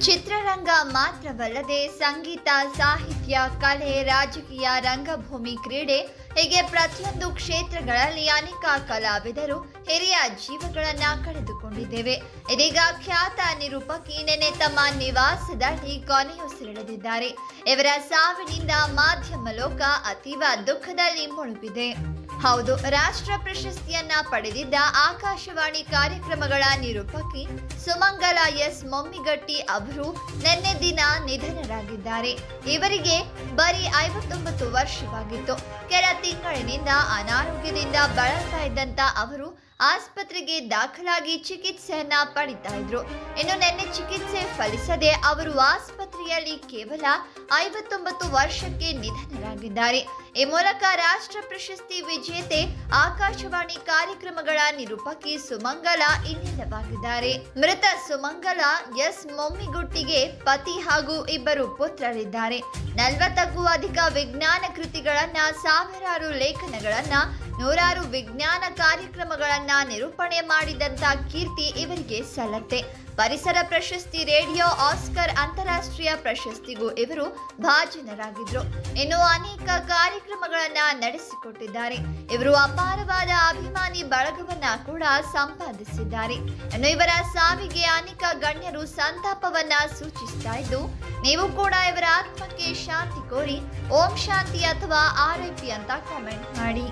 ಚಿತ್ರರಂಗ ಮಾತ್ರವಲ್ಲದೆ ಸಂಗೀತ ಸಾಹಿತ್ಯ ಕಲೆ, ರಾಜಕೀಯ ರಂಗಭೂಮಿ ಕ್ರೀಡೆ ಹೀಗೆ ಪ್ರತಿಯೊಂದು ಕ್ಷೇತ್ರಗಳಲ್ಲಿ ಅನೇಕ ಕಲಾವಿದರು ಹಿರಿಯ ಜೀವಗಳನ್ನ ಕಳೆದುಕೊಂಡಿದ್ದೇವೆ. ಇದೀಗ ಖ್ಯಾತ ನಿರೂಪಕಿ ನೆನೆ ತಮ್ಮ ನಿವಾಸದಲ್ಲಿ ಕೊನೆಯುಸಿರೆಳೆದಿದ್ದಾರೆ. ಇವರ ಸಾವಿನಿಂದ ಮಾಧ್ಯಮ ಲೋಕ ಅತೀವ ದುಃಖದಲ್ಲಿ ಮುಳುಗಿದೆ. ಹೌದು, ರಾಷ್ಟ್ರ ಪ್ರಶಸ್ತಿಯನ್ನ ಪಡೆದಿದ್ದ ಆಕಾಶವಾಣಿ ಕಾರ್ಯಕ್ರಮಗಳ ನಿರೂಪಕಿ ಸುಮಂಗಲ ಎಸ್ ಮೊಮ್ಮಿಗಟ್ಟಿ ಅವರು ನಿನ್ನೆ ದಿನ ನಿಧನರಾಗಿದ್ದಾರೆ. ಇವರಿಗೆ ಬರೀ ಐವತ್ತೊಂಬತ್ತು ವರ್ಷವಾಗಿತ್ತು. ಕೆಲ ತಿಂಗಳಿನಿಂದ ಅನಾರೋಗ್ಯದಿಂದ ಬಳಲ್ತಾ ಇದ್ದಂತ ಅವರು ಆಸ್ಪತ್ರೆಗೆ ದಾಖಲಾಗಿ ಚಿಕಿತ್ಸೆಯನ್ನ ಪಡಿತಾ ಇದ್ರು. ಇನ್ನು ನಿನ್ನೆ ಚಿಕಿತ್ಸೆ ಫಲಿಸದೆ ಅವರು ಆಸ್ಪತ್ರೆಯಲ್ಲಿ ಕೇವಲ ಐವತ್ತೊಂಬತ್ತು ವರ್ಷಕ್ಕೆ ನಿಧನರಾಗಿದ್ದಾರೆ. ಈ ಮೂಲಕ ರಾಷ್ಟ್ರ ಪ್ರಶಸ್ತಿ ವಿಜೇತೆ, ಆಕಾಶವಾಣಿ ಕಾರ್ಯಕ್ರಮಗಳ ನಿರೂಪಕಿ ಸುಮಂಗಲ ಇನ್ನಿಲ್ಲವಾಗಿದ್ದಾರೆ. ಮೃತ ಸುಮಂಗಲ ಎಸ್ ಮೊಮ್ಮಿಗುಟ್ಟಿಗೆ ಪತಿ ಹಾಗೂ ಇಬ್ಬರು ಪುತ್ರರಿದ್ದಾರೆ. ನಲವತ್ತಕ್ಕೂ ಅಧಿಕ ವಿಜ್ಞಾನ ಕೃತಿಗಳನ್ನ ಸಾವಿರಾರು ಲೇಖನಗಳನ್ನ ನೂರಾರು ವಿಜ್ಞಾನ ಕಾರ್ಯಕ್ರಮಗಳನ್ನ ನಿರೂಪಣೆ ಮಾಡಿದಂತ ಕೀರ್ತಿ ಇವರಿಗೆ ಸಲ್ಲತ್ತೆ. ಪರಿಸರ ಪ್ರಶಸ್ತಿ ರೇಡಿಯೋ ಆಸ್ಕರ್ ಅಂತಾರಾಷ್ಟ್ರೀಯ ಪ್ರಶಸ್ತಿಗೂ ಇವರು ಭಾಜನರಾಗಿದ್ರು. ಇನ್ನು ಅನೇಕ ಕಾರ್ಯಕ್ರಮಗಳನ್ನ ನಡೆಸಿಕೊಟ್ಟಿದ್ದಾರೆ. ಇವರು ಅಪಾರವಾದ ಅಭಿಮಾನಿ ಬಳಗವನ್ನ ಕೂಡ ಸಂಪಾದಿಸಿದ್ದಾರೆ. ಇನ್ನು ಇವರ ಸಾವಿಗೆ ಅನೇಕ ಗಣ್ಯರು ಸಂತಾಪವನ್ನ ಸೂಚಿಸ್ತಾ ಇದ್ದು, ನೀವು ಕೂಡ ಇವರ ಆತ್ಮಕ್ಕೆ ಶಾಂತಿ ಕೋರಿ, ಓಂ ಶಾಂತಿ ಅಥವಾ ಆರ್ ಅಂತ ಕಾಮೆಂಟ್ ಮಾಡಿ.